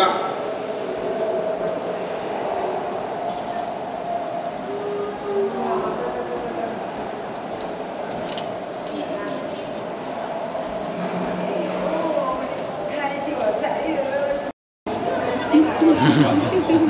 呵呵呵。